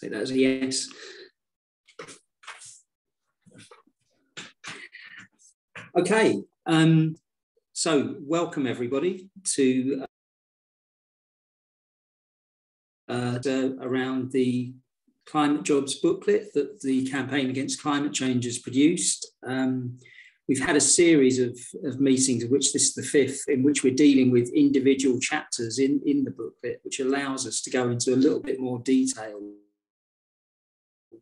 Take that as a yes. Okay, um, so welcome everybody to uh, around the climate jobs booklet that the campaign against climate change has produced. Um, we've had a series of, of meetings, of which this is the fifth, in which we're dealing with individual chapters in, in the booklet, which allows us to go into a little bit more detail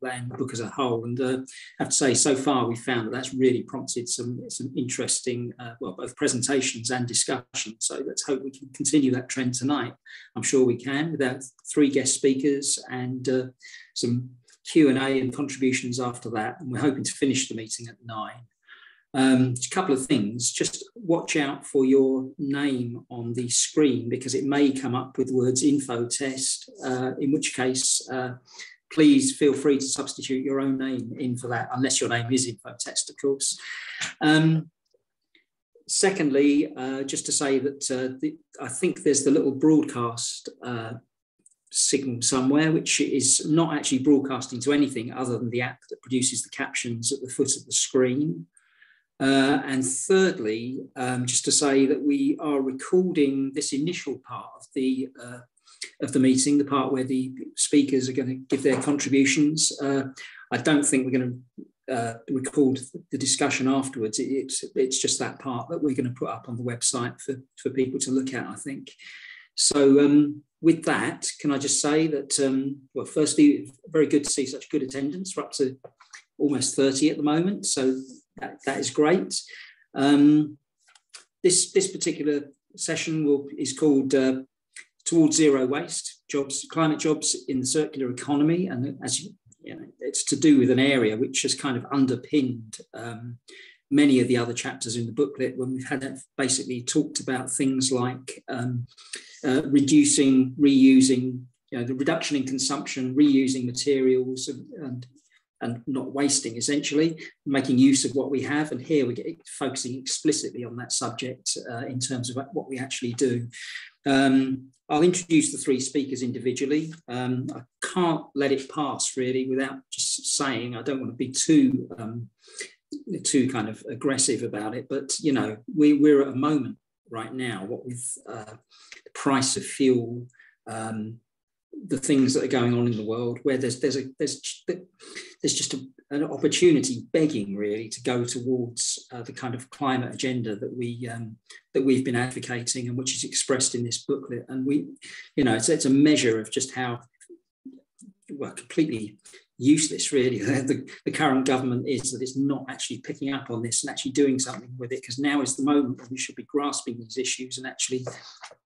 the book as a whole. And uh, I have to say, so far we found that that's really prompted some, some interesting, uh, well, both presentations and discussion. So let's hope we can continue that trend tonight. I'm sure we can with our three guest speakers and uh, some Q&A and contributions after that. And we're hoping to finish the meeting at nine. Um, a couple of things, just watch out for your name on the screen because it may come up with words info test, uh, in which case uh, please feel free to substitute your own name in for that, unless your name is InfoTest, of course. Um, secondly, uh, just to say that uh, the, I think there's the little broadcast uh, signal somewhere, which is not actually broadcasting to anything other than the app that produces the captions at the foot of the screen. Uh, and thirdly, um, just to say that we are recording this initial part of the uh, of the meeting, the part where the speakers are going to give their contributions. Uh, I don't think we're going to uh, record the discussion afterwards. It's, it's just that part that we're going to put up on the website for, for people to look at, I think. So um, with that, can I just say that, um, well, firstly, very good to see such good attendance. We're up to almost 30 at the moment, so that, that is great. Um, this, this particular session will, is called uh, towards zero waste jobs, climate jobs in the circular economy. And as you, you know, it's to do with an area which has kind of underpinned um, many of the other chapters in the booklet when we've had basically talked about things like um, uh, reducing, reusing, you know, the reduction in consumption, reusing materials and, and and not wasting essentially making use of what we have and here we're focusing explicitly on that subject uh, in terms of what we actually do um, I'll introduce the three speakers individually. Um, I can't let it pass really without just saying I don't want to be too um, too kind of aggressive about it, but you know we, we're at a moment right now, what with uh, the price of fuel, um, the things that are going on in the world, where there's there's a there's there's just a, an opportunity begging really to go towards uh, the kind of climate agenda that we um, that we've been advocating and which is expressed in this booklet. And we, you know, it's, it's a measure of just how well completely useless really the, the current government is that it's not actually picking up on this and actually doing something with it because now is the moment when we should be grasping these issues and actually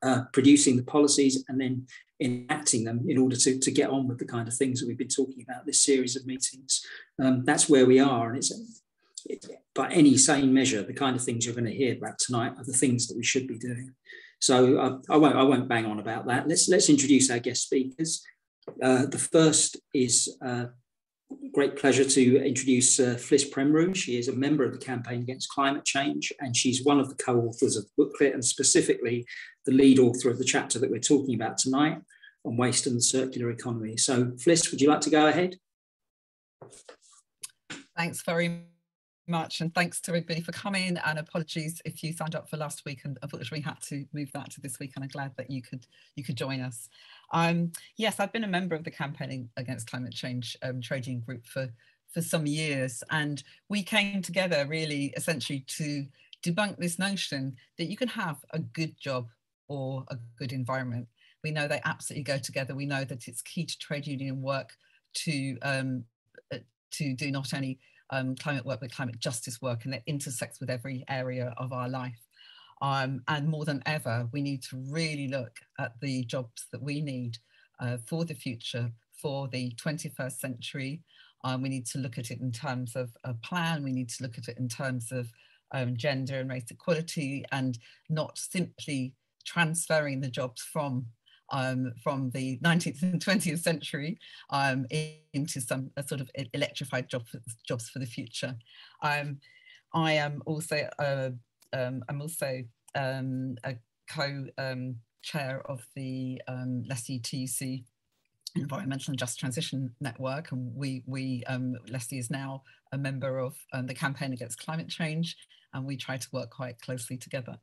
uh, producing the policies and then enacting them in order to, to get on with the kind of things that we've been talking about this series of meetings. Um, that's where we are. And it's, it, by any sane measure, the kind of things you're going to hear about tonight are the things that we should be doing. So uh, I, won't, I won't bang on about that. Let's, let's introduce our guest speakers. Uh, the first is uh, great pleasure to introduce uh, Fliss Premru. She is a member of the Campaign Against Climate Change, and she's one of the co-authors of the booklet, and specifically the lead author of the chapter that we're talking about tonight on waste and the circular economy. So Fliss, would you like to go ahead? Thanks very much and thanks to everybody for coming and apologies if you signed up for last week and unfortunately had to move that to this week and I'm glad that you could you could join us. Um, yes, I've been a member of the campaigning against climate change um, trading group for for some years and we came together really essentially to debunk this notion that you can have a good job or a good environment. We know they absolutely go together. We know that it's key to trade union work to um, uh, to do not only um, climate work but climate justice work and it intersects with every area of our life. Um, and more than ever, we need to really look at the jobs that we need uh, for the future, for the 21st century. Um, we need to look at it in terms of a plan. We need to look at it in terms of um, gender and race equality and not simply transferring the jobs from um, from the 19th and 20th century um, into some sort of electrified job jobs for the future. Um, I am also uh, um, I'm also um, a co-chair um, of the um, TUC Environmental and Just Transition Network, and we, we um, Leslie is now a member of um, the Campaign Against Climate Change, and we try to work quite closely together.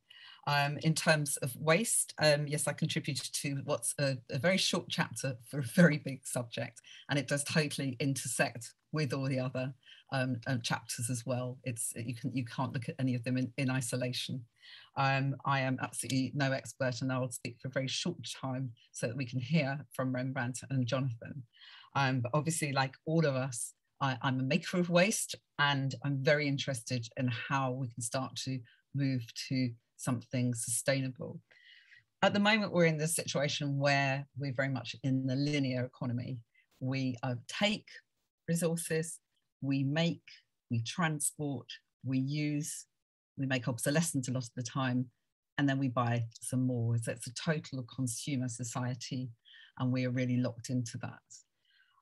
Um, in terms of waste, um, yes, I contributed to what's a, a, very short chapter for a very big subject, and it does totally intersect with all the other um, uh, chapters as well. It's you can you can't look at any of them in, in isolation. Um, I am absolutely no expert, and I'll speak for a very short time so that we can hear from Rembrandt and Jonathan. Um, but obviously, like all of us, I, I'm a maker of waste, and I'm very interested in how we can start to move to something sustainable. At the moment, we're in this situation where we're very much in the linear economy. We uh, take resources, we make, we transport, we use, we make obsolescent a lot of the time, and then we buy some more. So it's a total consumer society, and we are really locked into that.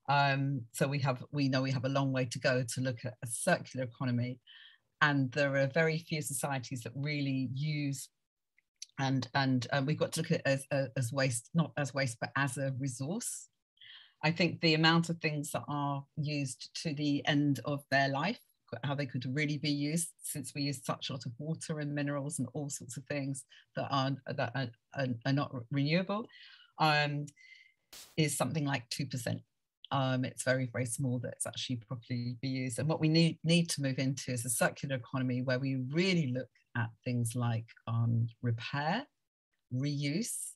Um, so we have, we know we have a long way to go to look at a circular economy and there are very few societies that really use and and um, we've got to look at as, as waste not as waste but as a resource. I think the amount of things that are used to the end of their life how they could really be used since we use such a lot of water and minerals and all sorts of things that are that are, are, are not renewable um, is something like 2% um, it's very, very small that it's actually properly be used. And what we need, need to move into is a circular economy where we really look at things like um, repair, reuse,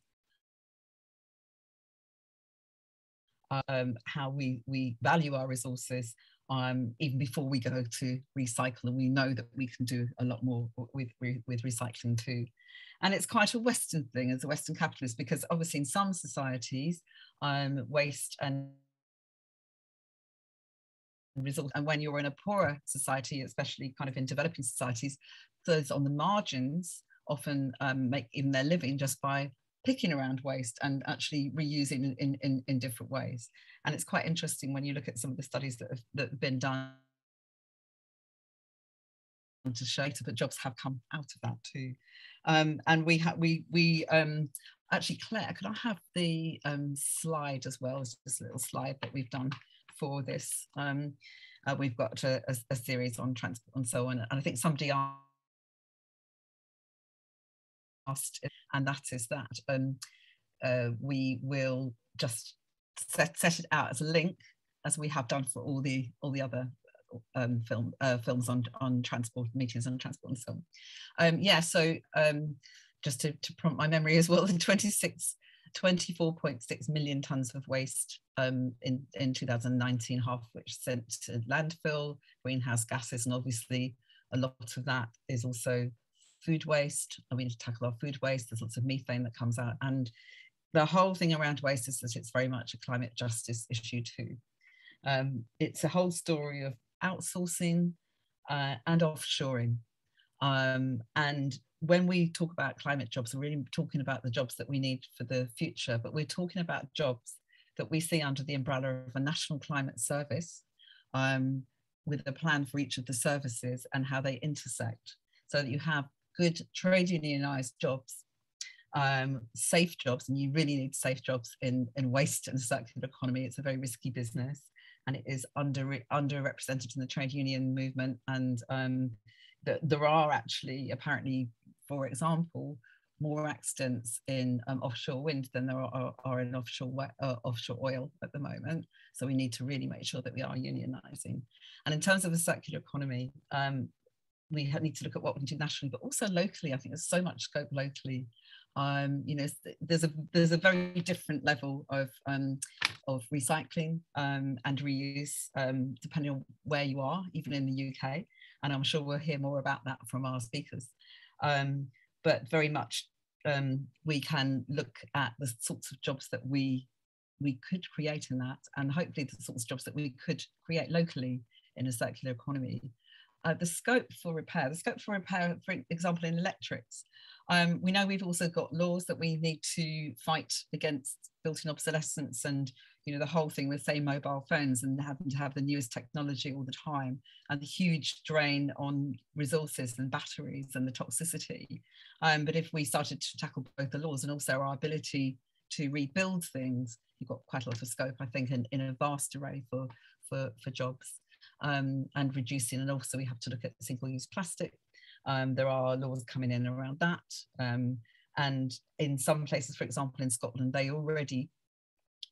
um, how we, we value our resources um, even before we go to recycle. And we know that we can do a lot more with, with recycling too. And it's quite a Western thing as a Western capitalist, because obviously in some societies, um, waste and result. And when you're in a poorer society, especially kind of in developing societies, those on the margins often um, make even their living just by picking around waste and actually reusing in, in, in different ways. And it's quite interesting when you look at some of the studies that have, that have been done to show but jobs have come out of that too. Um, and we have we we um, actually Claire, could I have the um, slide as well? It's just a little slide that we've done for this. Um, uh, we've got a, a, a, series on transport and so on. And I think somebody asked, and that is that um, uh, we will just set, set it out as a link, as we have done for all the all the other um, film uh, films on on transport, meetings on transport and so on. Um, yeah, so um, just to, to prompt my memory as well, the 26 24.6 million tons of waste um, in, in 2019, half which sent to landfill, greenhouse gases, and obviously a lot of that is also food waste. And we need to tackle our food waste. There's lots of methane that comes out. And the whole thing around waste is that it's very much a climate justice issue too. Um, it's a whole story of outsourcing uh, and offshoring. Um, and when we talk about climate jobs, we're really talking about the jobs that we need for the future, but we're talking about jobs that we see under the umbrella of a national climate service um, with a plan for each of the services and how they intersect so that you have good trade unionized jobs, um, safe jobs, and you really need safe jobs in, in waste and circular economy. It's a very risky business and it is under underrepresented in the trade union movement and um, there are actually apparently for example, more accidents in um, offshore wind than there are, are in offshore uh, offshore oil at the moment. So we need to really make sure that we are unionizing. And in terms of the circular economy, um, we need to look at what we do nationally, but also locally. I think there's so much scope locally. Um, you know, there's a there's a very different level of um, of recycling um, and reuse um, depending on where you are, even in the UK. And I'm sure we'll hear more about that from our speakers. Um, but very much um, we can look at the sorts of jobs that we we could create in that, and hopefully the sorts of jobs that we could create locally in a circular economy. Uh, the scope for repair, the scope for repair, for example, in electrics. Um, we know we've also got laws that we need to fight against built-in obsolescence and you know the whole thing with say mobile phones and having to have the newest technology all the time and the huge drain on resources and batteries and the toxicity um, but if we started to tackle both the laws and also our ability to rebuild things, you've got quite a lot of scope, I think, in, in a vast array for, for, for jobs um, and reducing. And also we have to look at single-use plastic. Um, there are laws coming in around that. Um, and in some places, for example, in Scotland, they already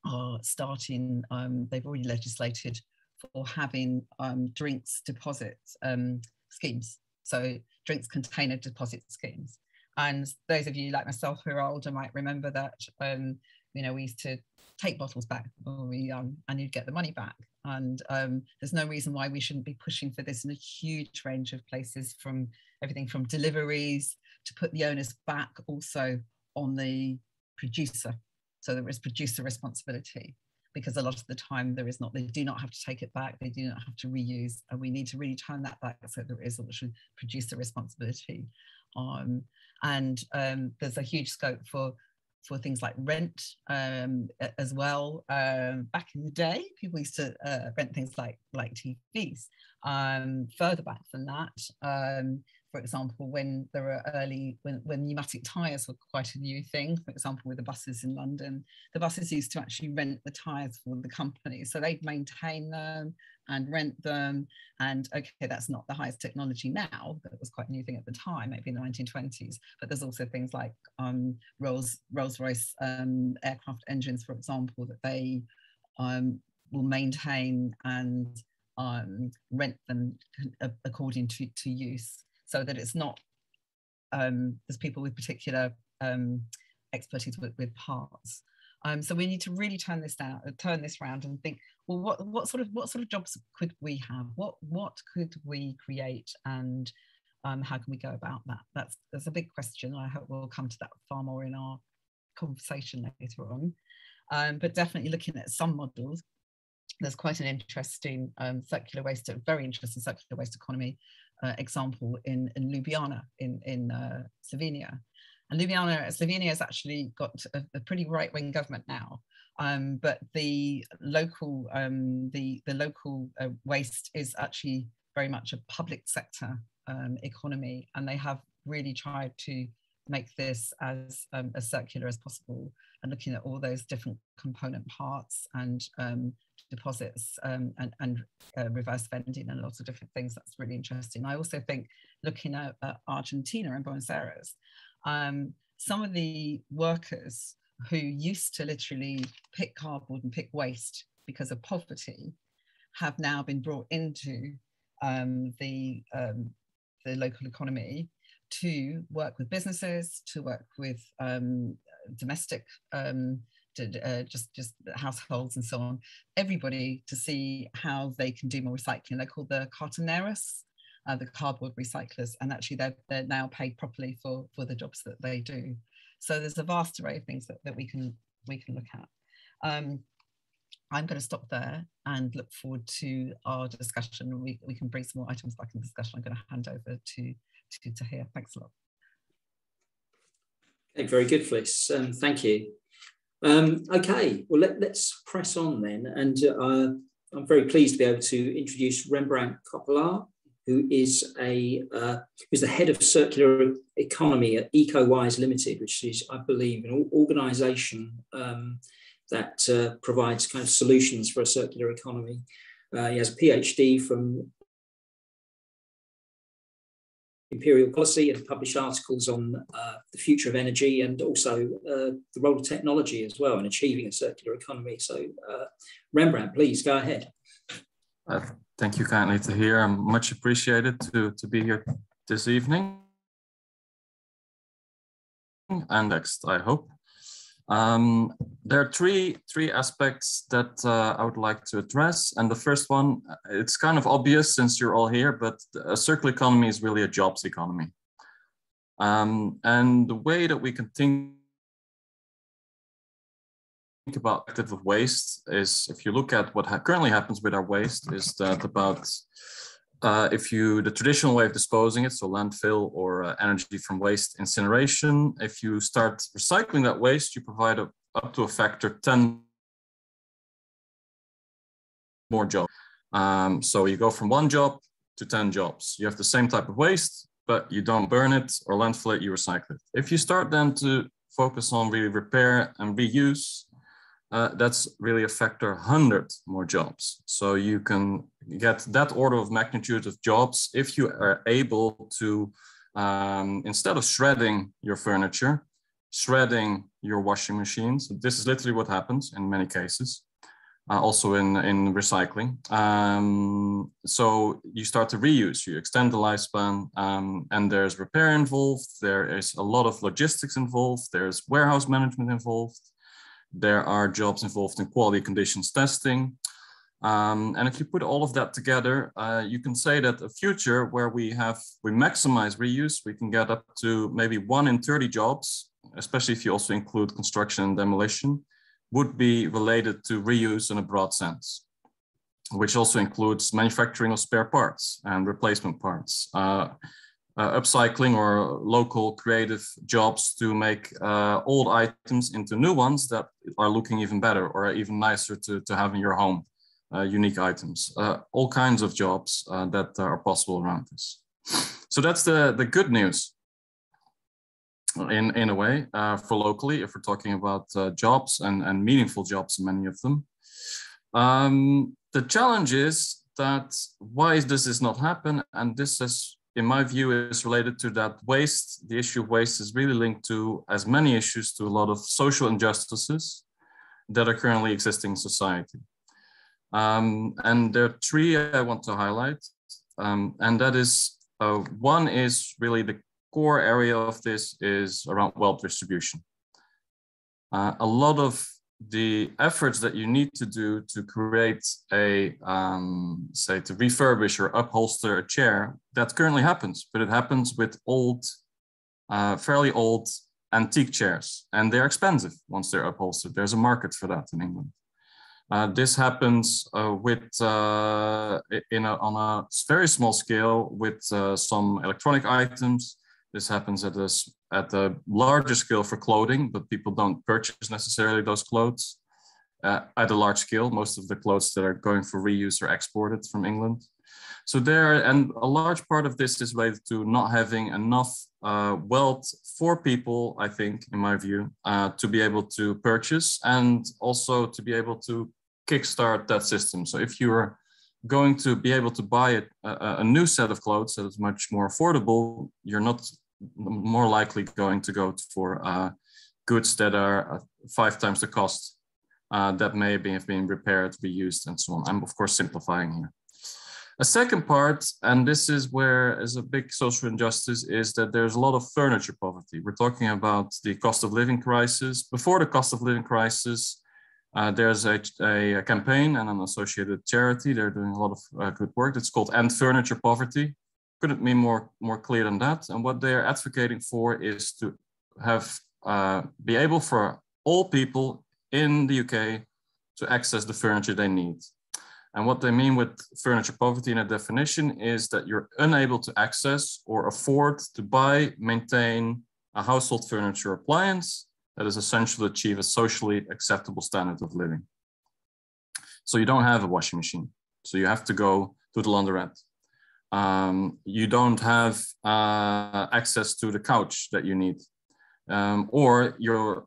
are starting, um, they've already legislated for having um, drinks deposit um, schemes. So drinks container deposit schemes. And those of you like myself who are older might remember that, um, you know, we used to take bottles back when we young and you'd get the money back. And um, there's no reason why we shouldn't be pushing for this in a huge range of places from everything from deliveries to put the onus back also on the producer. So there is producer responsibility because a lot of the time there is not, they do not have to take it back, they do not have to reuse, and we need to really turn that back so there is actually producer responsibility. Um, and um, there's a huge scope for for things like rent um, as well. Um, back in the day, people used to uh, rent things like like TVs. Um, further back than that, um, for example, when there were early, when, when pneumatic tyres were quite a new thing, for example, with the buses in London, the buses used to actually rent the tyres for the company. So they'd maintain them and rent them. And okay, that's not the highest technology now, that was quite a new thing at the time, maybe in the 1920s. But there's also things like um, Rolls, Rolls-Royce um, aircraft engines, for example, that they um, will maintain and um, rent them according to, to use so that it's not um, there's people with particular um, expertise with, with parts. Um, so we need to really turn this down, turn this around, and think, well, what what sort of what sort of jobs could we have? What what could we create, and um, how can we go about that? That's that's a big question. I hope we'll come to that far more in our conversation later on. Um, but definitely looking at some models there's quite an interesting um, circular waste, a very interesting circular waste economy uh, example in, in Ljubljana in, in uh, Slovenia. And Ljubljana, Slovenia has actually got a, a pretty right-wing government now, um, but the local, um, the, the local uh, waste is actually very much a public sector um, economy, and they have really tried to make this as, um, as circular as possible and looking at all those different component parts and um, deposits um, and, and uh, reverse vending and lots of different things. That's really interesting. I also think looking at, at Argentina and Buenos Aires, um, some of the workers who used to literally pick cardboard and pick waste because of poverty have now been brought into um, the, um, the local economy to work with businesses, to work with um, domestic um, uh, just just households and so on, everybody to see how they can do more recycling. They're called the cartoneros, uh, the cardboard recyclers, and actually they're, they're now paid properly for, for the jobs that they do. So there's a vast array of things that, that we can we can look at. Um, I'm going to stop there and look forward to our discussion. We, we can bring some more items back in discussion. I'm going to hand over to, to hear. Thanks a lot. Okay, very good, Fliss. Um, thank you. Um, okay, well, let, us press on then. And uh, I'm very pleased to be able to introduce Rembrandt Koppelaar, who is a uh, who's the head of circular economy at EcoWise Limited, which is, I believe, an organisation um, that uh, provides kind of solutions for a circular economy. Uh, he has a PhD from imperial policy and published articles on uh, the future of energy and also uh, the role of technology as well in achieving a circular economy. So, uh, Rembrandt, please go ahead. Uh, thank you kindly Tahir. I'm much appreciated to, to be here this evening. And next, I hope. Um, there are three, three aspects that uh, I would like to address. And the first one, uh, it's kind of obvious since you're all here, but a circular economy is really a jobs economy. Um, and the way that we can think think about active waste is if you look at what ha currently happens with our waste is that about uh, if you, the traditional way of disposing it, so landfill or uh, energy from waste incineration, if you start recycling that waste, you provide a, up to a factor 10 more jobs. Um, so you go from one job to 10 jobs. You have the same type of waste, but you don't burn it or landfill it, you recycle it. If you start then to focus on really repair and reuse, uh, that's really a factor 100 more jobs. So you can get that order of magnitude of jobs if you are able to, um, instead of shredding your furniture, shredding your washing machines. This is literally what happens in many cases, uh, also in, in recycling. Um, so you start to reuse, you extend the lifespan, um, and there's repair involved, there is a lot of logistics involved, there's warehouse management involved, there are jobs involved in quality conditions testing. Um, and if you put all of that together, uh, you can say that a future where we have, we maximize reuse, we can get up to maybe one in 30 jobs, especially if you also include construction and demolition, would be related to reuse in a broad sense, which also includes manufacturing of spare parts and replacement parts. Uh, uh, upcycling or local creative jobs to make uh, old items into new ones that are looking even better or even nicer to, to have in your home, uh, unique items, uh, all kinds of jobs uh, that are possible around this. So that's the, the good news in, in a way uh, for locally, if we're talking about jobs and, and meaningful jobs, many of them. Um, the challenge is that why does this not happen? And this has in my view, is related to that waste. The issue of waste is really linked to as many issues to a lot of social injustices that are currently existing in society. Um, and there are three I want to highlight. Um, and that is, uh, one is really the core area of this is around wealth distribution. Uh, a lot of the efforts that you need to do to create a, um, say, to refurbish or upholster a chair, that currently happens, but it happens with old, uh, fairly old antique chairs, and they're expensive once they're upholstered. There's a market for that in England. Uh, this happens uh, with uh, in a, on a very small scale with uh, some electronic items. This happens at a at a larger scale for clothing, but people don't purchase necessarily those clothes uh, at a large scale. Most of the clothes that are going for reuse are exported from England. So there, and a large part of this is related to not having enough uh, wealth for people, I think, in my view, uh, to be able to purchase and also to be able to kickstart that system. So if you're going to be able to buy a, a, a new set of clothes that is much more affordable, you're not more likely going to go for uh, goods that are uh, five times the cost uh, that may have been repaired, reused, and so on. I'm of course simplifying here. A second part, and this is where is a big social injustice, is that there's a lot of furniture poverty. We're talking about the cost of living crisis. Before the cost of living crisis, uh, there's a, a, campaign and an associated charity. They're doing a lot of uh, good work. It's called End Furniture Poverty couldn't be more, more clear than that. And what they're advocating for is to have uh, be able for all people in the UK to access the furniture they need. And what they mean with furniture poverty in a definition is that you're unable to access or afford to buy, maintain a household furniture appliance that is essential to achieve a socially acceptable standard of living. So you don't have a washing machine. So you have to go to the laundrette um, you don't have uh, access to the couch that you need, um, or your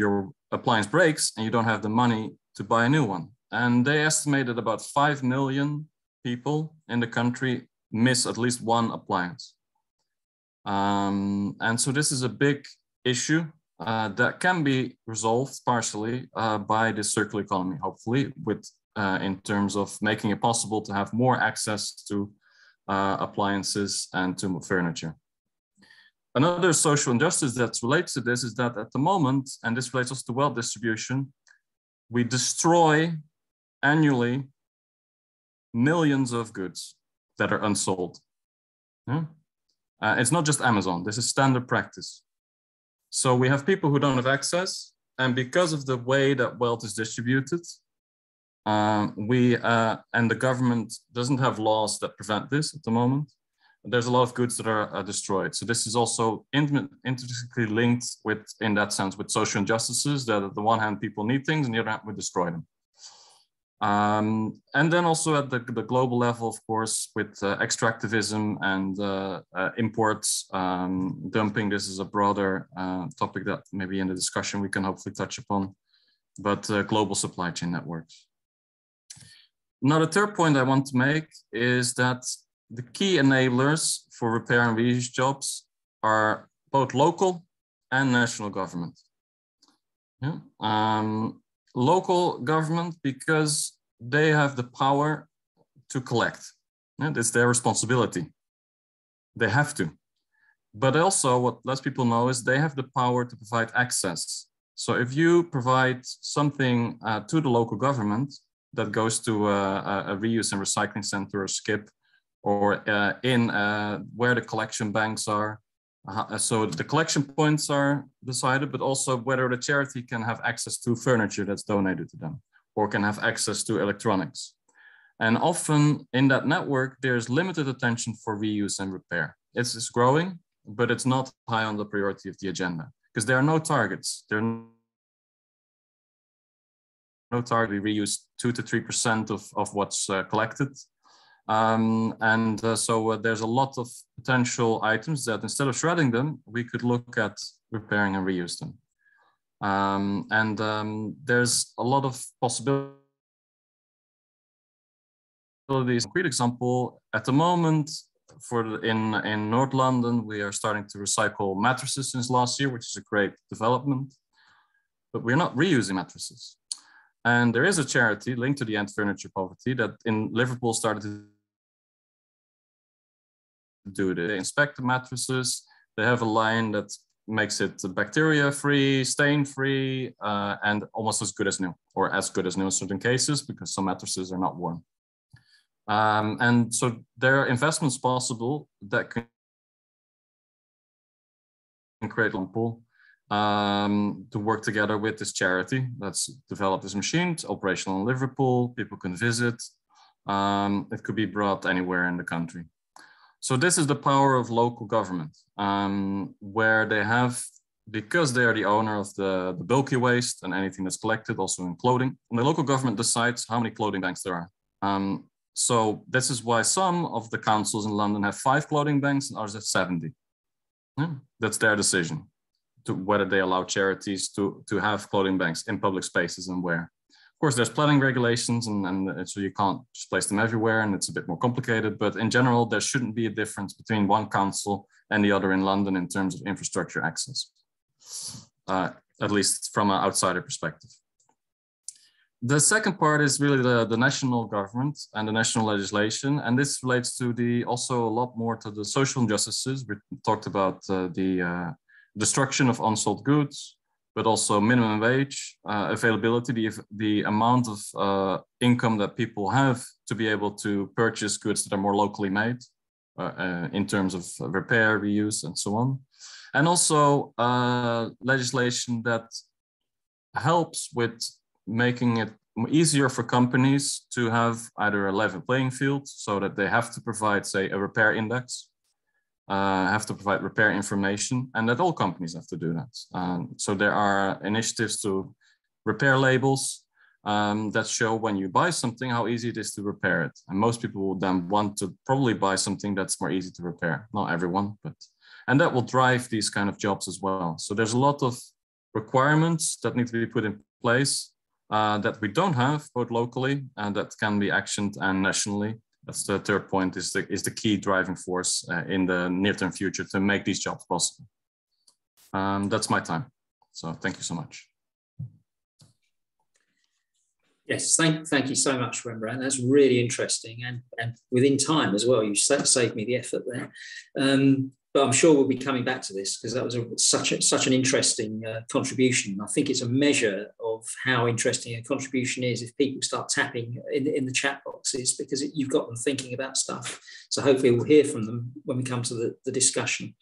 your appliance breaks and you don't have the money to buy a new one. And they estimated about five million people in the country miss at least one appliance. Um, and so this is a big issue uh, that can be resolved partially uh, by the circular economy, hopefully, with uh, in terms of making it possible to have more access to uh, appliances and to furniture. Another social injustice that's related to this is that at the moment, and this relates also to wealth distribution, we destroy annually millions of goods that are unsold. Yeah? Uh, it's not just Amazon, this is standard practice. So we have people who don't have access, and because of the way that wealth is distributed, uh, we uh, and the government doesn't have laws that prevent this at the moment. There's a lot of goods that are uh, destroyed. So this is also intrinsically linked with, in that sense, with social injustices. That on the one hand, people need things, and the other hand, we destroy them. Um, and then also at the, the global level, of course, with uh, extractivism and uh, uh, imports um, dumping. This is a broader topic that maybe in the discussion we can hopefully touch upon, but global supply chain networks. Now, the third point I want to make is that the key enablers for repair and reuse jobs are both local and national government. Yeah. Um, local government because they have the power to collect. And it's their responsibility. They have to. But also, what less people know is they have the power to provide access. So if you provide something uh, to the local government that goes to a, a reuse and recycling center or skip, or uh, in uh, where the collection banks are, uh, so the collection points are decided, but also whether the charity can have access to furniture that's donated to them or can have access to electronics. And often in that network, there's limited attention for reuse and repair. It's, it's growing, but it's not high on the priority of the agenda because there are no targets. There are target. We reuse two to 3% of, of what's uh, collected um, and uh, so uh, there's a lot of potential items that instead of shredding them, we could look at repairing and reuse them. Um, and um, there's a lot of possibilities. Concrete example, at the moment, for in, in North London, we are starting to recycle mattresses since last year, which is a great development. But we're not reusing mattresses. And there is a charity linked to the end furniture poverty that in Liverpool started to do They inspect the mattresses. They have a line that makes it bacteria free, stain free, uh, and almost as good as new, or as good as new in certain cases, because some mattresses are not worn. Um, and so there are investments possible that can create a pool um, to work together with this charity that's developed this machine. It's operational in Liverpool. People can visit. Um, it could be brought anywhere in the country. So this is the power of local government, um, where they have, because they are the owner of the, the bulky waste and anything that's collected, also in clothing, and the local government decides how many clothing banks there are. Um, so this is why some of the councils in London have five clothing banks and others have 70. Yeah, that's their decision to whether they allow charities to, to have clothing banks in public spaces and where Of course, there's planning regulations, and, and so you can't just place them everywhere, and it's a bit more complicated. But in general, there shouldn't be a difference between one council and the other in London in terms of infrastructure access, uh, at least from an outsider perspective. The second part is really the, the national government and the national legislation, and this relates to the also a lot more to the social injustices. We talked about uh, the uh, destruction of unsold goods, but also minimum wage uh, availability, the, the amount of uh, income that people have to be able to purchase goods that are more locally made uh, uh in terms of repair, reuse, and so on. And also uh, legislation that helps with making it easier for companies to have either a level playing field so that they have to provide, say, a repair index uh, have to provide repair information and that all companies have to do that. Um, so there are initiatives to repair labels um, that show when you buy something how easy it is to repair it. And most people will then want to probably buy something that's more easy to repair. Not everyone, but and that will drive these kind of jobs as well. So there's a lot of requirements that need to be put in place uh, that we don't have both locally and that can be actioned and nationally that's the third point is the, is the key driving force uh, in the near term future to make these jobs possible. Um, that's my time. So thank you so much. Yes, thank, thank you so much, Rembrandt. That's really interesting and, and within time as well. You saved me the effort there. Um, but I'm sure we'll be coming back to this because that was a, such a, such an interesting uh, contribution. I think it's a measure of how interesting a contribution is if people start tapping in, in the chat boxes because it, you've got them thinking about stuff. So hopefully we'll hear from them when we come to the, the discussion.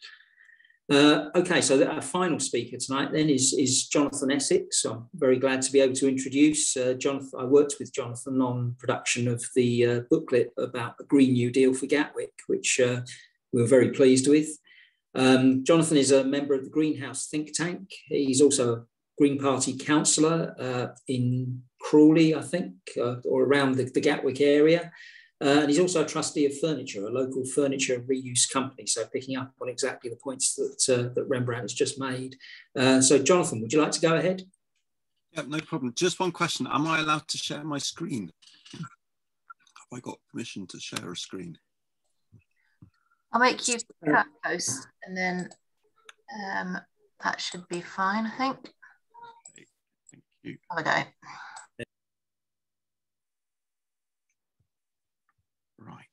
Uh, okay, so our final speaker tonight then is, is Jonathan Essex. So I'm very glad to be able to introduce uh, Jonathan. I worked with Jonathan on production of the uh, booklet about the Green New Deal for Gatwick, which uh, we were very pleased with. Um, Jonathan is a member of the Green House think tank. He's also a Green Party councillor uh, in Crawley, I think, uh, or around the, the Gatwick area. Uh, and he's also a trustee of Furniture, a local furniture reuse company. So picking up on exactly the points that, uh, that Rembrandt has just made. Uh, so Jonathan, would you like to go ahead? Yeah, no problem. Just one question. Am I allowed to share my screen? Have I got permission to share a screen? I'll make you that post and then um, that should be fine, I think. Okay, thank you. Have a go. Right.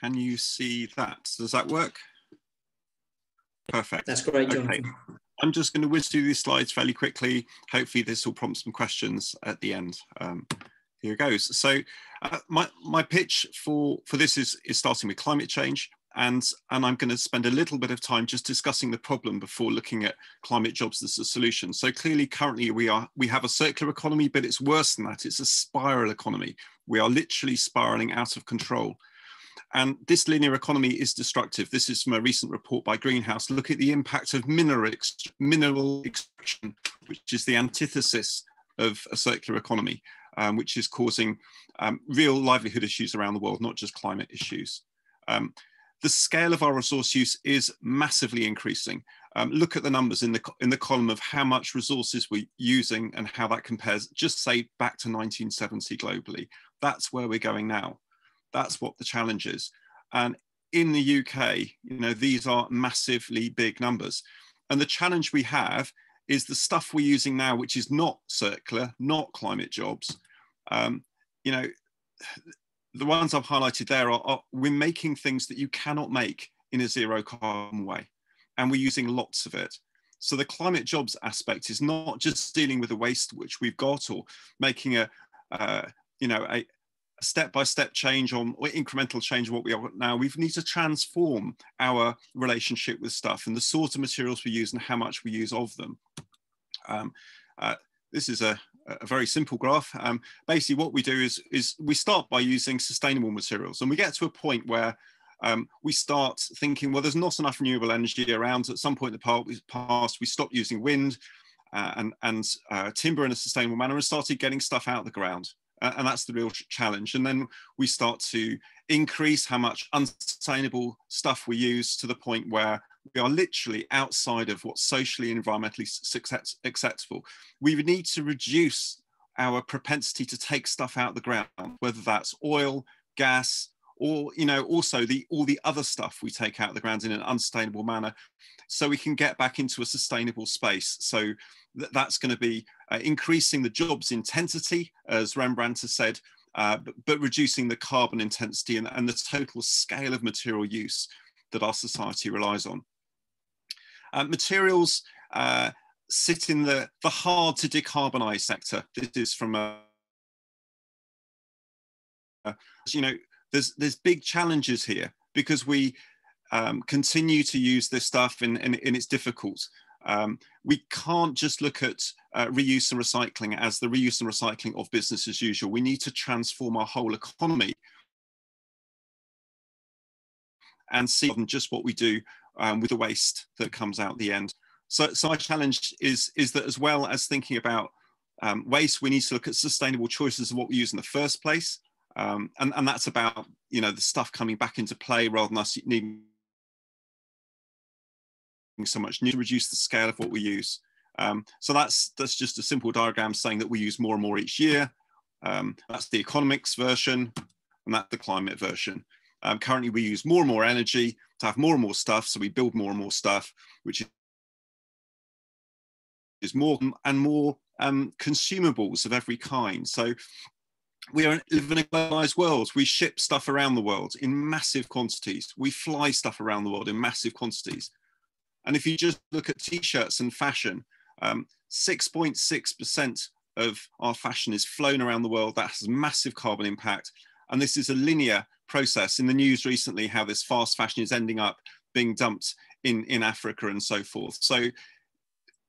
Can you see that? Does that work? Perfect. That's great, Jonathan. Okay. I'm just going to whiz through these slides fairly quickly. Hopefully this will prompt some questions at the end. Um, here goes. So uh, my, my pitch for, for this is, is starting with climate change. And, and I'm going to spend a little bit of time just discussing the problem before looking at climate jobs as a solution. So clearly, currently we are we have a circular economy, but it's worse than that. It's a spiral economy. We are literally spiraling out of control. And this linear economy is destructive. This is from a recent report by Green House. Look at the impact of mineral, mineral extraction, which is the antithesis of a circular economy, um, which is causing um, real livelihood issues around the world, not just climate issues. Um, the scale of our resource use is massively increasing. Um, look at the numbers in the, in the column of how much resources we're using and how that compares, just say back to 1970 globally. That's where we're going now. That's what the challenge is. And in the UK, you know, these are massively big numbers. And the challenge we have is the stuff we're using now, which is not circular, not climate jobs. Um, you know, the ones I've highlighted there are, are, we're making things that you cannot make in a zero carbon way, and we're using lots of it. So the climate jobs aspect is not just dealing with the waste which we've got, or making a uh, you know a, step-by-step change on or incremental change of what we are now we need to transform our relationship with stuff and the sort of materials we use and how much we use of them um, uh, this is a, a very simple graph. Um, basically what we do is is we start by using sustainable materials and we get to a point where um, we start thinking well there's not enough renewable energy around. At some point in the past we stopped using wind uh, and, and uh, timber in a sustainable manner and started getting stuff out of the ground. Uh, and that's the real challenge. And then we start to increase how much unsustainable stuff we use to the point where we are literally outside of what's socially and environmentally acceptable. We need to reduce our propensity to take stuff out of the ground, whether that's oil, gas, or you know also the all the other stuff we take out of the ground in an unsustainable manner so we can get back into a sustainable space so th that's going to be uh, increasing the jobs intensity, as Rembrandt has said, uh, but, but, reducing the carbon intensity and, and, the total scale of material use that our society relies on. Uh, materials uh, sit in the, the hard to decarbonize sector. This is from a, you know, there's, there's big challenges here because we um, continue to use this stuff and, and, and it's difficult. Um, we can't just look at uh, reuse and recycling as the reuse and recycling of business as usual. We need to transform our whole economy and see just what we do um, with the waste that comes out the end. So, so our challenge is, is that as well as thinking about um, waste, we need to look at sustainable choices of what we use in the first place. Um, and, and that's about, you know, the stuff coming back into play rather than us needing so much to reduce the scale of what we use. Um, so that's that's just a simple diagram saying that we use more and more each year. Um, that's the economics version, and that's the climate version. Um, currently, we use more and more energy to have more and more stuff, so we build more and more stuff, which is more and more um, consumables of every kind. So we are live in a globalized world. We ship stuff around the world in massive quantities. We fly stuff around the world in massive quantities. And if you just look at t-shirts and fashion, 6.6% um, of our fashion is flown around the world. That has massive carbon impact. And this is a linear process. In the news recently, how this fast fashion is ending up being dumped in, in Africa and so forth. So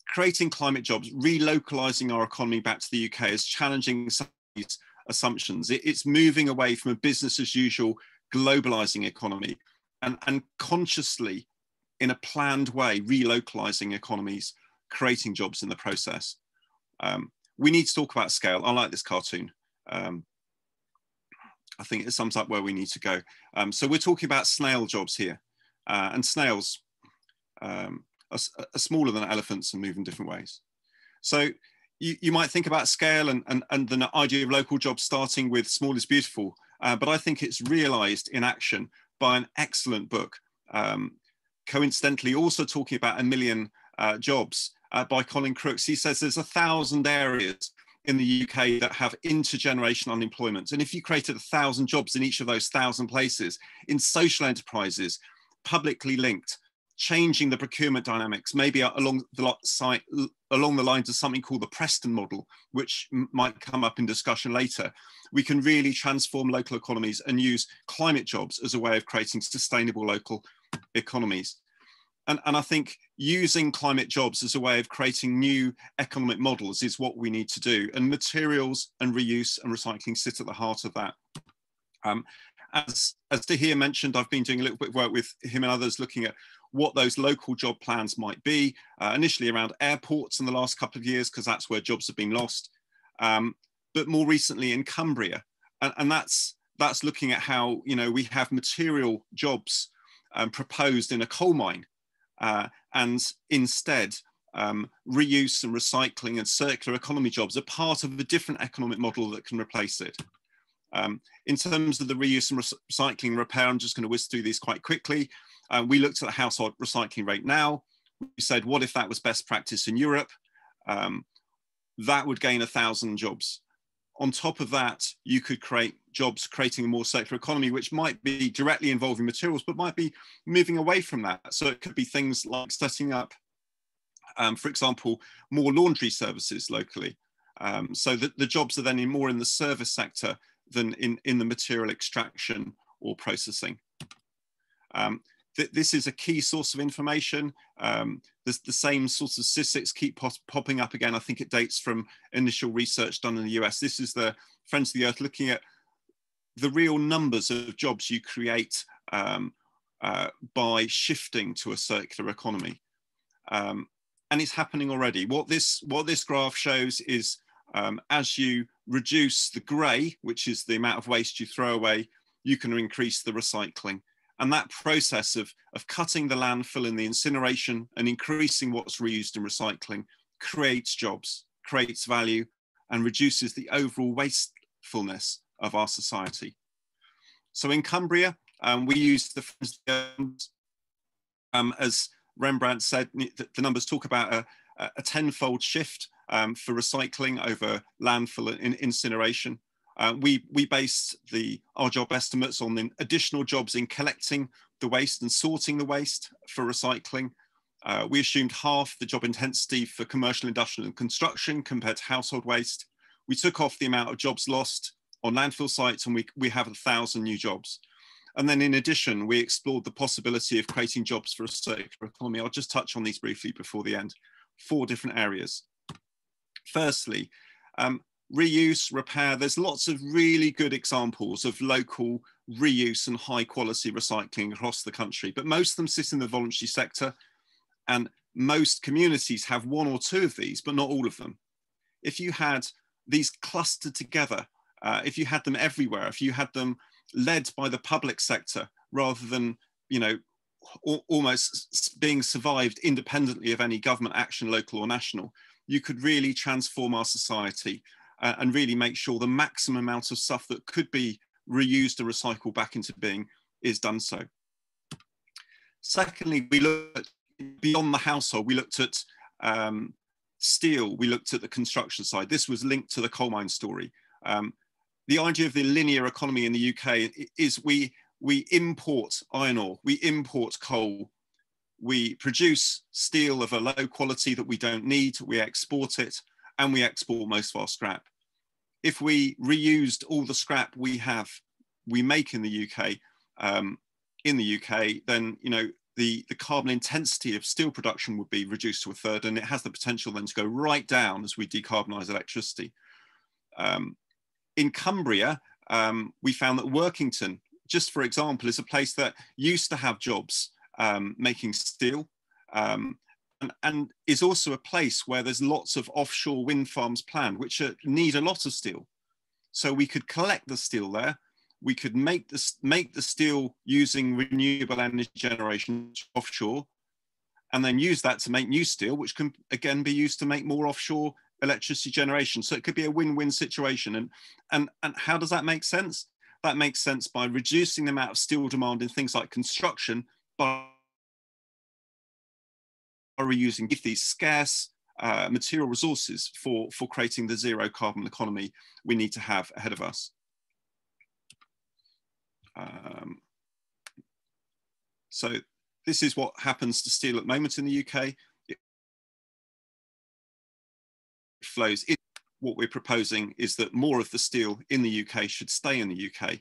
creating climate jobs, relocalizing our economy back to the UK is challenging some these assumptions. It, it's moving away from a business as usual globalizing economy and, and consciously in a planned way, relocalizing economies, creating jobs in the process. Um, we need to talk about scale. I like this cartoon. Um, I think it sums up where we need to go. Um, so we're talking about snail jobs here. Uh, and snails um, are, are, smaller than elephants and move in different ways. So you, you might think about scale and, and, and the idea of local jobs starting with small is beautiful, uh, but I think it's realized in action by an excellent book. Um, coincidentally, also talking about a million uh, jobs uh, by Colin Crooks. He says there's a thousand areas in the UK that have intergenerational unemployment. And if you created a thousand jobs in each of those thousand places in social enterprises, publicly linked, changing the procurement dynamics, maybe along the site, along the lines of something called the Preston model, which might come up in discussion later, we can really transform local economies and use climate jobs as a way of creating sustainable local economies. And, and I think using climate jobs as a way of creating new economic models is what we need to do. And materials and reuse and recycling sit at the heart of that. Um, as, as Tahir mentioned, I've been doing a little bit of work with him and others looking at what those local job plans might be, uh, initially around airports in the last couple of years, because that's where jobs have been lost, um, but more recently in Cumbria. And, and, that's, that's looking at how you know, we have material jobs um, proposed in a coal mine, uh, and instead um, reuse and recycling and circular economy jobs are part of a different economic model that can replace it. Um, in terms of the reuse and recycling repair, I'm just going to whiz through these quite quickly. Uh, we looked at the household recycling rate now. We said, what if that was best practice in Europe? Um, that would gain a thousand jobs. On top of that, you could create jobs creating a more circular economy, which might be directly involving materials, but might be moving away from that. So it could be things like setting up, um, for example, more laundry services locally. Um, so that the jobs are then in more in the service sector than in, in the material extraction or processing. Um, th this is a key source of information. Um, there's the same sorts of statistics keep pop popping up again. I think it dates from initial research done in the US. This is the Friends of the Earth looking at the real numbers of jobs you create um, uh, by shifting to a circular economy. Um, and it's happening already. What this, what this graph shows is um, as you reduce the grey, which is the amount of waste you throw away, you can increase the recycling. And that process of, of cutting the landfill and the incineration and increasing what's reused in recycling creates jobs, creates value, and reduces the overall wastefulness of our society. So in Cumbria, um, we use the um, as Rembrandt said, the numbers talk about a, a tenfold shift um, for recycling over landfill and incineration. Uh, we, we based the, our job estimates on the additional jobs in collecting the waste and sorting the waste for recycling. Uh, we assumed half the job intensity for commercial, industrial and construction compared to household waste. We took off the amount of jobs lost on landfill sites and we, we have a thousand new jobs. And then in addition, we explored the possibility of creating jobs for a circular economy. I'll just touch on these briefly before the end. Four different areas. Firstly, um, reuse, repair, there's lots of really good examples of local reuse and high quality recycling across the country, but most of them sit in the voluntary sector and most communities have one or two of these, but not all of them. If you had these clustered together, uh, if you had them everywhere, if you had them led by the public sector rather than, you know, almost being survived independently of any government action, local or national, you could really transform our society uh, and really make sure the maximum amount of stuff that could be reused and recycled back into being is done so. Secondly, we looked beyond the household, we looked at um, steel, we looked at the construction side. This was linked to the coal mine story. Um, the idea of the linear economy in the UK is we, we import iron ore, we import coal, we produce steel of a low quality that we don't need, we export it, and we export most of our scrap. If we reused all the scrap we have, we make in the UK, um, in the UK, then you know the, the carbon intensity of steel production would be reduced to a third, and it has the potential then to go right down as we decarbonise electricity. Um, in Cumbria, um, we found that Workington, just for example, is a place that used to have jobs um, making steel. Um, and, is also a place where there's lots of offshore wind farms planned, which are, need a lot of steel. So we could collect the steel there. We could make the, make the steel using renewable energy generation offshore, and then use that to make new steel, which can again be used to make more offshore electricity generation. So it could be a win-win situation. And, and, and how does that make sense? That makes sense by reducing the amount of steel demand in things like construction by reusing if these scarce uh, material resources for, for creating the zero carbon economy we need to have ahead of us. Um, so this is what happens to steel at the moment in the UK. It flows. In. What we're proposing is that more of the steel in the UK should stay in the UK,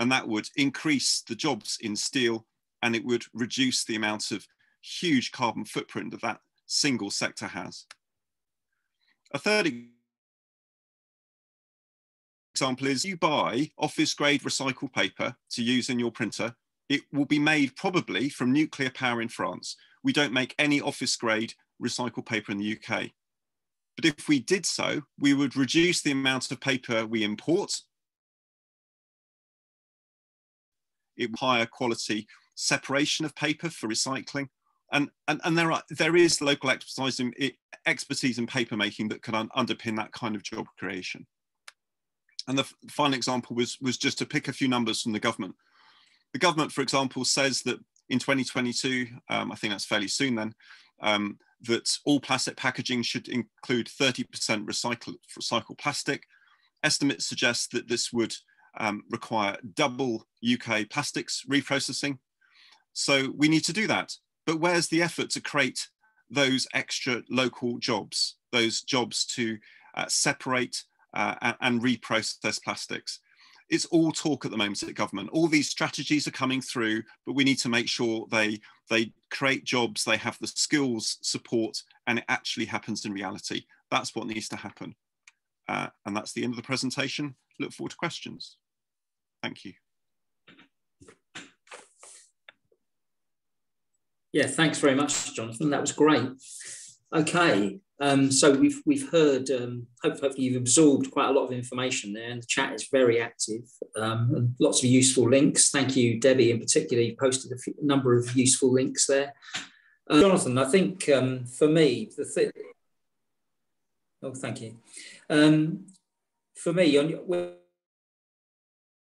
and that would increase the jobs in steel and it would reduce the amount of huge carbon footprint that that single sector has. A third example is you buy office grade recycled paper to use in your printer. It will be made probably from nuclear power in France. We don't make any office grade recycled paper in the UK. But if we did so, we would reduce the amount of paper we import. It higher quality separation of paper for recycling. And, and, and there, are, there is local expertise in, expertise in paper making that can un underpin that kind of job creation. And the final example was, was just to pick a few numbers from the government. The government, for example, says that in 2022, um, I think that's fairly soon then, um, that all plastic packaging should include 30% recycled, recycled plastic. Estimates suggest that this would um, require double UK plastics reprocessing so we need to do that. But where's the effort to create those extra local jobs, those jobs to uh, separate uh, and reprocess plastics? It's all talk at the moment at government. All these strategies are coming through, but we need to make sure they, they create jobs, they have the skills, support, and it actually happens in reality. That's what needs to happen. Uh, and that's the end of the presentation. Look forward to questions. Thank you. Yeah, thanks very much, Jonathan. That was great. Okay, um, so we've we've heard. Um, hopefully, you've absorbed quite a lot of information there, and the chat is very active. Um, lots of useful links. Thank you, Debbie, in particular. You posted a few, number of useful links there. Uh, Jonathan, I think um, for me, the thing. Oh, thank you. Um, for me, on when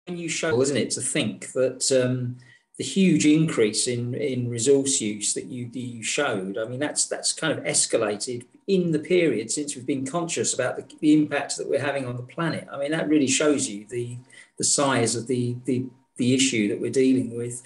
you show, isn't it, to think that um, the huge increase in, in resource use that you, you showed, I mean, that's, that's kind of escalated in the period since we've been conscious about the, the impact that we're having on the planet. I mean, that really shows you the, the size of the, the, the issue that we're dealing with.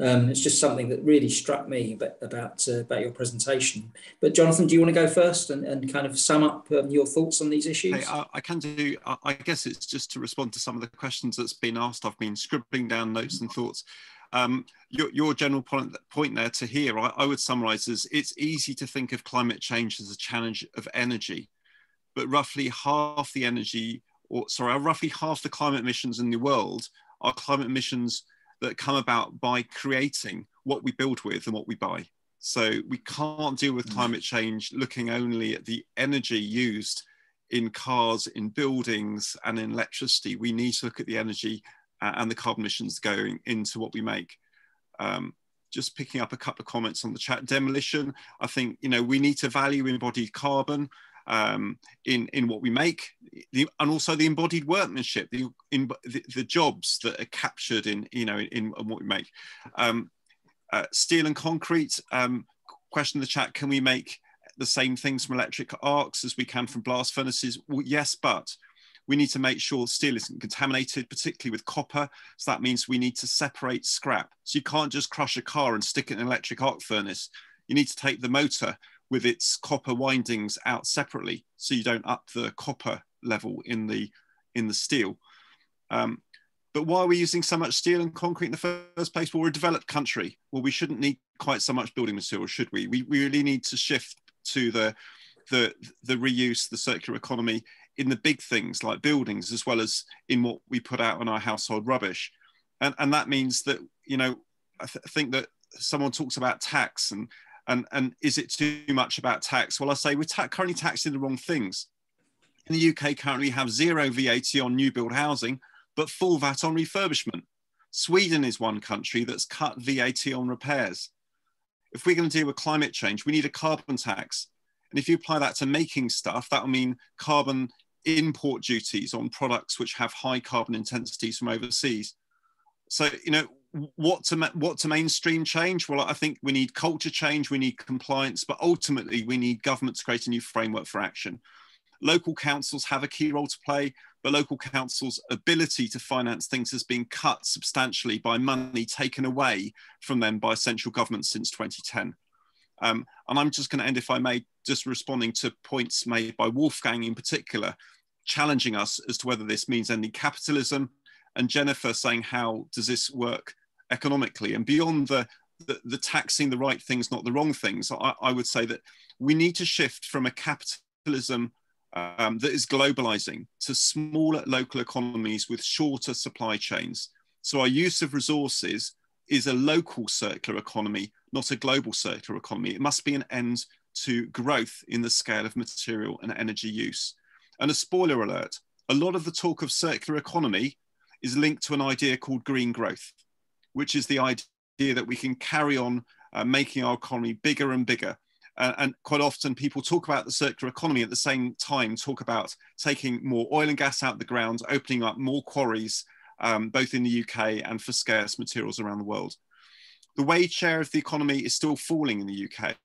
Um, it's just something that really struck me about about, uh, about your presentation. But Jonathan, do you want to go first and, and kind of sum up um, your thoughts on these issues? I, I, can do. I, I, guess it's just to respond to some of the questions that's been asked. I've been scribbling down notes and thoughts. Um, your, your, general point, point there to here, I, I would summarize as it's easy to think of climate change as a challenge of energy, but roughly half the energy, or sorry, roughly half the climate emissions in the world are climate emissions that come about by creating what we build with and what we buy. So we can't deal with mm. climate change looking only at the energy used in cars, in buildings, and in electricity. We need to look at the energy and the carbon emissions going into what we make. Um, just picking up a couple of comments on the chat. Demolition, I think, you know, we need to value embodied carbon um, in, in what we make, the, and also the embodied workmanship, the, in, the, the, jobs that are captured in, you know, in, in what we make. Um, uh, steel and concrete, um, question in the chat, can we make the same things from electric arcs as we can from blast furnaces? Well, yes, but we need to make sure steel isn't contaminated, particularly with copper. So that means we need to separate scrap. So you can't just crush a car and stick it in an electric arc furnace. You need to take the motor with its copper windings out separately, so you don't up the copper level in the in the steel. Um, but why are we using so much steel and concrete in the first place? Well, we're a developed country. Well, we shouldn't need quite so much building material, should we? We, we really need to shift to the, the, the reuse, the circular economy in the big things like buildings as well as in what we put out on our household rubbish and and that means that you know i th think that someone talks about tax and and and is it too much about tax? Well, I say we're ta currently taxing the wrong things. In the UK, currently have zero VAT on new build housing, but full VAT on refurbishment. Sweden is one country that's cut VAT on repairs. If we're going to deal with climate change, we need a carbon tax. And if you apply that to making stuff, that will mean carbon import duties on products which have high carbon intensities from overseas. So, you know, what to what to mainstream change? Well, I think we need culture change, we need compliance, but ultimately we need government to create a new framework for action. Local councils have a key role to play, but local councils' ability to finance things has been cut substantially by money taken away from them by central government since 2010. Um, and I'm just going to end, if I may, just responding to points made by Wolfgang in particular, challenging us as to whether this means ending capitalism, and Jennifer saying, how does this work economically? And beyond the, the, the taxing the right things, not the wrong things, I, I, would say that we need to shift from a capitalism um, that is globalizing to smaller local economies with shorter supply chains. So our use of resources is a local circular economy, not a global circular economy. It must be an end to growth in the scale of material and energy use. And a spoiler alert, a lot of the talk of circular economy is linked to an idea called green growth, which is the idea that we can carry on uh, making our economy bigger and bigger. Uh, and quite often people talk about the circular economy at the same time, talk about taking more oil and gas out of the ground, opening up more quarries, um, both in the UK and for scarce materials around the world. The wage share of the economy is still falling in the UK.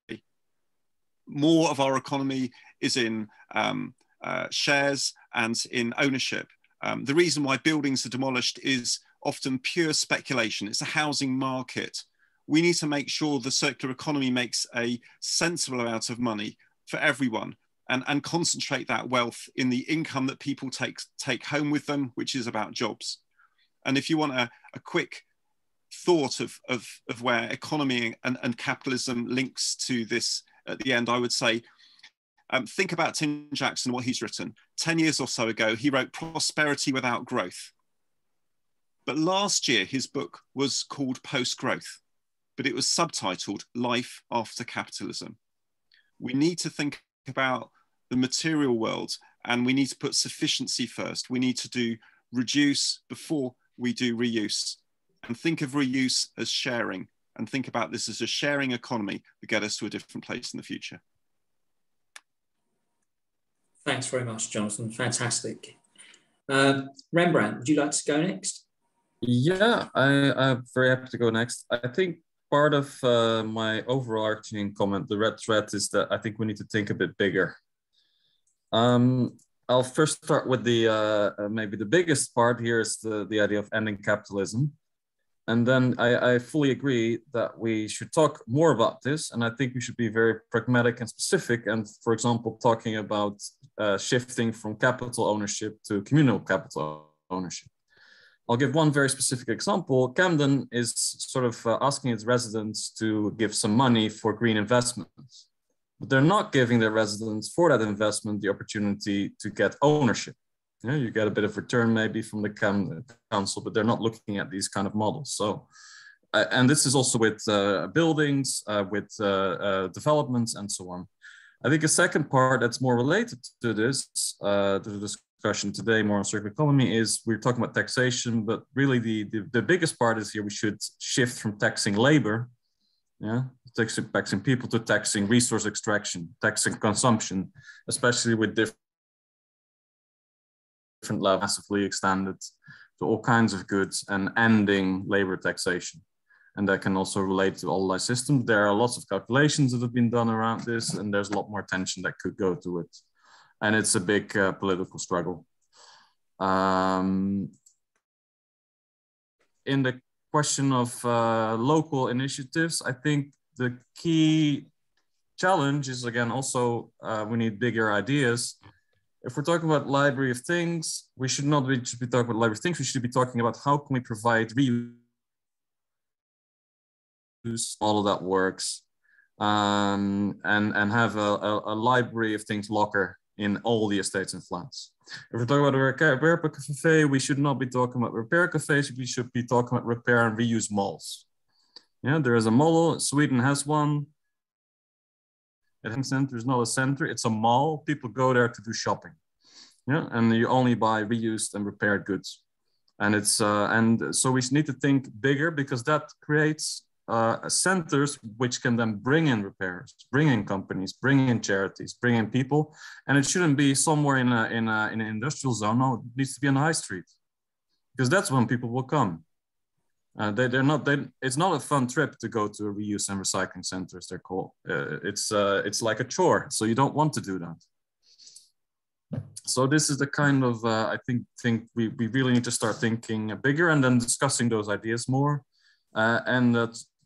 More of our economy is in um, uh, shares and in ownership. Um, the reason why buildings are demolished is often pure speculation. It's a housing market. We need to make sure the circular economy makes a sensible amount of money for everyone and, and concentrate that wealth in the income that people take, take home with them, which is about jobs. And if you want a, a quick thought of, of, of where economy and, and capitalism links to this at the end, I would say um, think about Tim Jackson, what he's written. 10 years or so ago, he wrote Prosperity Without Growth. But last year, his book was called Post Growth, but it was subtitled Life After Capitalism. We need to think about the material world and we need to put sufficiency first. We need to do reduce before we do reuse and think of reuse as sharing and think about this as a sharing economy to get us to a different place in the future. Thanks very much, Jonathan. Fantastic. Uh, Rembrandt, would you like to go next? Yeah, I, I'm very happy to go next. I think part of uh, my overarching comment, the red thread, is that I think we need to think a bit bigger. Um, I'll first start with the uh, uh maybe the biggest part here is the, the idea of ending capitalism. And then I, I, fully agree that we should talk more about this. And I think we should be very pragmatic and specific. And for example, talking about uh, shifting from capital ownership to communal capital ownership. I'll give one very specific example. Camden is sort of uh, asking its residents to give some money for green investments, but they're not giving their residents for that investment the opportunity to get ownership you, know, you get a bit of return maybe from the council, but they're not looking at these kind of models. So, uh, and this is also with uh, buildings, uh, with uh, uh, developments, and so on. I think a second part that's more related to this, uh, to the discussion today, more on circular economy, is we're talking about taxation, but really the, the, the biggest part is here we should shift from taxing labor, yeah, taxing, taxing people to taxing resource extraction, taxing consumption, especially with different different levels, massively extended to all kinds of goods and ending labor taxation. And that can also relate to all our systems. There are lots of calculations that have been done around this, and there's a lot more attention that could go to it. And it's a big uh, political struggle. Um, in the question of uh, local initiatives, I think the key challenge is again also uh, we need bigger ideas if we're talking about library of things, we should not be, be talking about library of things. We should be talking about how can we provide reuse all of that works um, and, and have a, a, a, library of things locker in all the estates and flats. If we're talking about a repair cafe, we should not be talking about repair cafes. We should be talking about repair and reuse malls. Yeah, there is a model. Sweden has one. Center is not a center; it's a mall. People go there to do shopping. Yeah, and you only buy reused and repaired goods, and it's uh, and so we need to think bigger because that creates uh, centers which can then bring in repairs, bring in companies, bring in charities, bring in people, and it shouldn't be somewhere in a in a in an industrial zone. No, it needs to be on the high street because that's when people will come. Uh, they, they're not. They, it's not a fun trip to go to a reuse and recycling center, as they're called. Uh, it's uh, it's like a chore, so you don't want to do that. So this is the kind of uh, I think think we, we really need to start thinking bigger and then discussing those ideas more, uh, and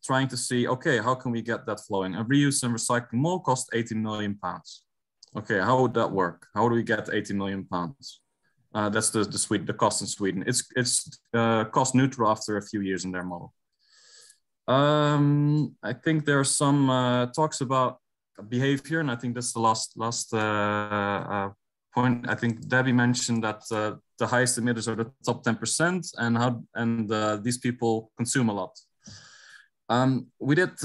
trying to see okay how can we get that flowing. A reuse and recycling mall cost 80 million pounds. Okay, how would that work? How do we get 80 million pounds? Uh, that's the the Sweden, the cost in Sweden. It's it's uh, cost neutral after a few years in their model. Um, I think there are some uh, talks about behavior, and I think that's the last last uh, uh, point. I think Debbie mentioned that uh, the highest emitters are the top ten percent, and how and these people consume a lot. Um, we did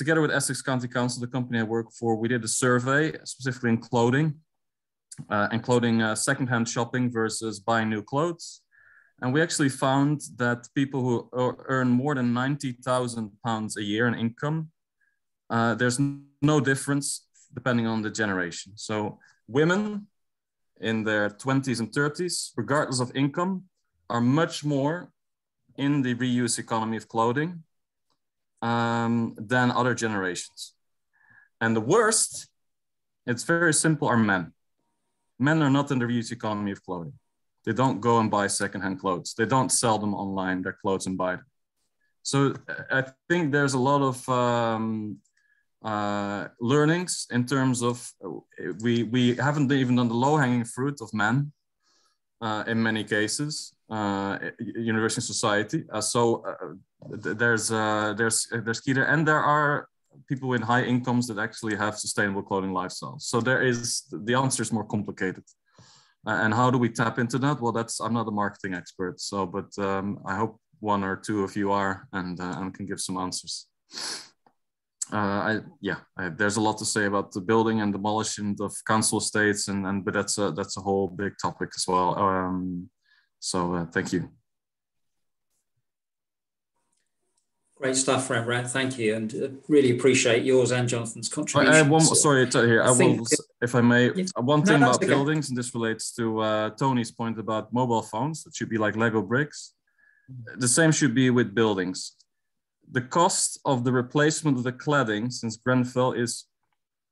together with Essex County Council, the company I work for, we did a survey specifically in clothing uh, including uh, secondhand shopping versus buying new clothes. And we actually found that people who earn more than 90,000 pounds a year in income, uh, there's no difference depending on the generation. So women in their 20s and 30s, regardless of income, are much more in the reuse economy of clothing um, than other generations. And the worst, it's very simple, are men men are not in the reuse economy of clothing. They don't go and buy secondhand clothes. They don't sell them online, their clothes and buy them. So I think there's a lot of um, uh, learnings in terms of we, we haven't even done the low hanging fruit of men uh, in many cases, uh, university society. Uh, so uh, there's, uh, there's, there's Keter and there are people with high incomes that actually have sustainable clothing lifestyles. So there is the answer is more complicated. Uh, and how do we tap into that? Well, that's I'm not a marketing expert, so but um, I hope one or two of you are and uh, and can give some answers. Uh, I, yeah, I, there's a lot to say about the building and demolition of council estates, and, and but that's a that's a whole big topic as well. Um, so uh, thank you. Great stuff, Rembrandt. Thank you, and uh, really appreciate yours and Jonathan's contribution. I one. Sorry, here. I, I will, if I may, one thing no, about okay. buildings, and this relates to uh, Tony's point about mobile phones. That should be like Lego bricks. The same should be with buildings. The cost of the replacement of the cladding since Grenfell is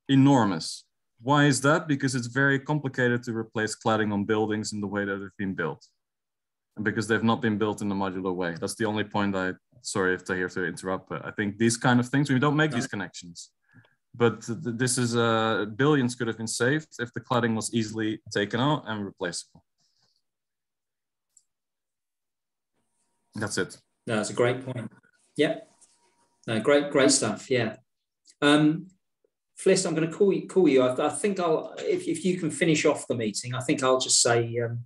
enormous. Why is that? Because it's very complicated to replace cladding on buildings in the way that they've been built, because they've not been built in a modular way. That's the only point I sorry if I have to interrupt, but I think these kind of things, we don't make these connections. But this is uh, billions could have been saved if the cladding was easily taken out and replaceable. That's it. No, that's a great point. Yeah. No, great, great stuff. Yeah. Um, Fliss, I'm going to call you. Call you. I, I think I'll, if, if you can finish off the meeting, I think I'll just say um,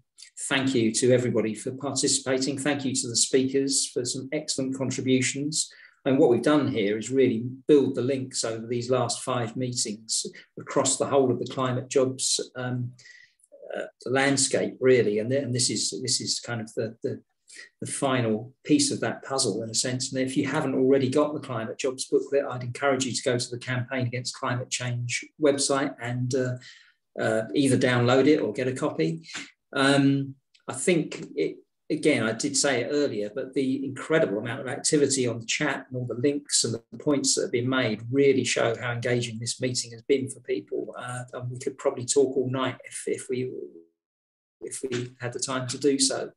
thank you to everybody for participating. Thank you to the speakers for some excellent contributions. And what we've done here is really build the links over these last five meetings across the whole of the climate jobs um, uh, landscape, really. And, and this is this is kind of the, the, the final piece of that puzzle in a sense. And if you haven't already got the climate jobs booklet, I'd encourage you to go to the campaign against climate change website and uh, uh, either download it or get a copy. Um, I think it, again, I did say it earlier, but the incredible amount of activity on the chat and all the links and the points that have been made really show how engaging this meeting has been for people. Uh, and we could probably talk all night if, if we if we had the time to do so.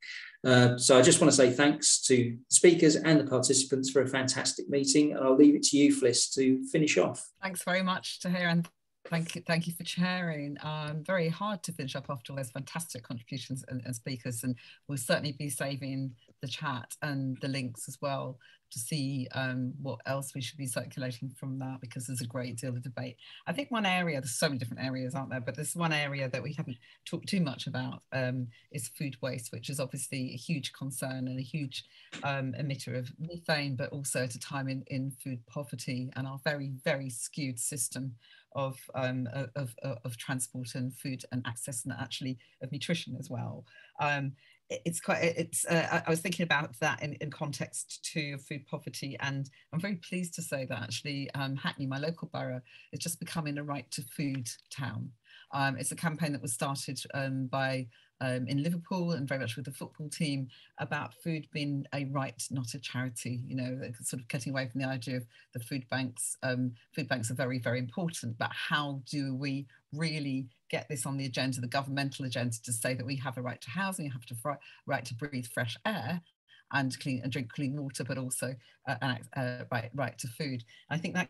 Uh, so I just want to say thanks to speakers and the participants for a fantastic meeting. And I'll leave it to you, Fliss, to finish off. Thanks very much Tahir and Thank you, thank you for sharing. Um, very hard to finish up after all those fantastic contributions and, and, speakers, and we'll certainly be saving the chat and the links as well to see um, what else we should be circulating from that because there's a great deal of debate. I think one area, there's so many different areas, aren't there? But there's one area that we haven't talked too much about um, is food waste, which is obviously a huge concern and a huge um, emitter of methane, but also at a time in, in food poverty and our very, very skewed system of, um, of, of, transport and food and access and actually of nutrition as well. Um, it's quite it's uh, i was thinking about that in, in context to food poverty and i'm very pleased to say that actually um, hackney my local borough is just becoming a right to food town um, it's a campaign that was started um, by um, in Liverpool and very much with the football team about food being a right, not a charity. You know, sort of cutting away from the idea of the food banks. Um, food banks are very, very important, but how do we really get this on the agenda, the governmental agenda, to say that we have a right to housing, you have to right to breathe fresh air, and clean and drink clean water, but also uh, uh, right, right to food. I think that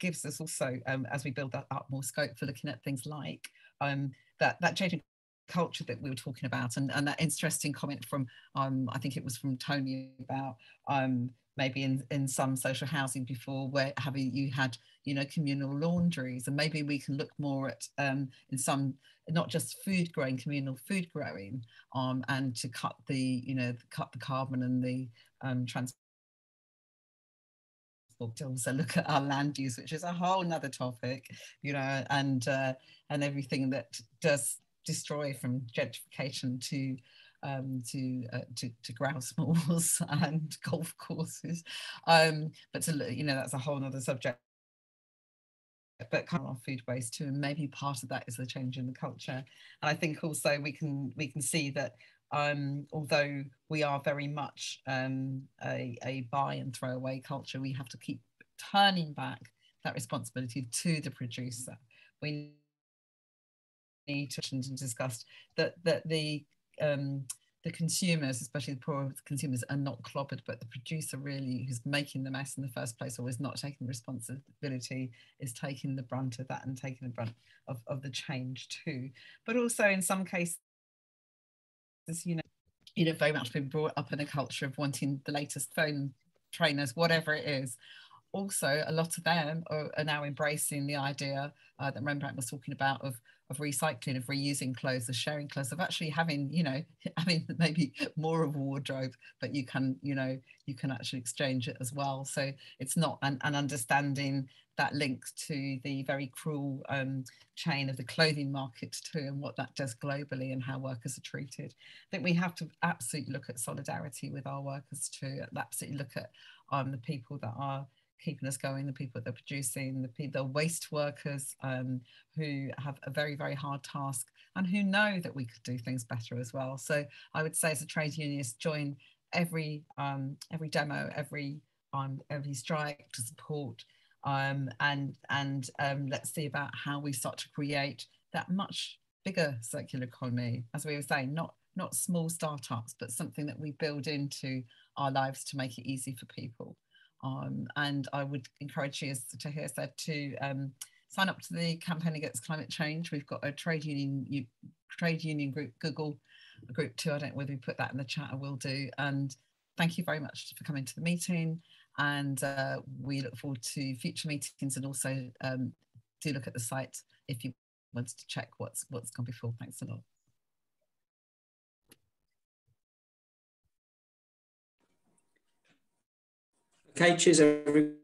gives us also, um, as we build that up, more scope for looking at things like um, that that changing culture that we were talking about and, and that interesting comment from um, I think it was from Tony about um, maybe in, in some social housing before where having you had you know communal laundries and maybe we can look more at um, in some not just food growing communal food growing um, and to cut the you know cut the carbon and the um, transport to also look at our land use, which is a whole nother topic, you know, and uh, and everything that does destroy from gentrification to um, to, uh, to, to grouse and golf courses. Um, but to you know that's a whole other subject. But kind of food waste too, and maybe part of that is the change in the culture. And I think also we can we can see that um, although we are very much um, a, a buy and throw away culture, we have to keep turning back that responsibility to the producer. We mentioned and discussed that that the um, the consumers, especially the poor consumers, are not clobbered, but the producer really who's making the mess in the first place or is not taking responsibility is taking the brunt of that and taking the brunt of, of the change too. But also in some cases, you know, you know, very much been brought up in a culture of wanting the latest phone trainers, whatever it is. Also, a lot of them are, are now embracing the idea uh, that Rembrandt was talking about of of recycling, of reusing clothes, of sharing clothes, of actually having, you know, having maybe more of a wardrobe, but you can, you know, you can actually exchange it as well. So it's not an, an understanding that link to the very cruel um, chain of the clothing market too, and what that does globally and how workers are treated. I think we have to absolutely look at solidarity with our workers too, absolutely look at um, the people that are keeping us going, the people that are producing, the, the waste workers um, who have a very, very hard task and who know that we could do things better as well. So I would say as a trade unionist, join every, um, every demo, every, um, every strike to support um, and, and um, let's see about how we start to create that much bigger circular economy, as we were saying, not, not small startups, but something that we build into our lives to make it easy for people. Um, and I would encourage you, as Tahir said, to um, sign up to the campaign against climate change. We've got a trade union you, trade union group, Google group too. I don't know whether we put that in the chat. I will do. And thank you very much for coming to the meeting. And uh, we look forward to future meetings and also um, do look at the site if you want to check what's what's gone before. Thanks a lot. Okay, cheers everybody.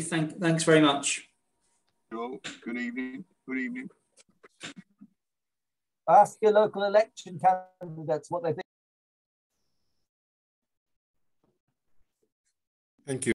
Thank, thanks very much. Good evening. Good evening. Ask your local election candidates what they think. Thank you.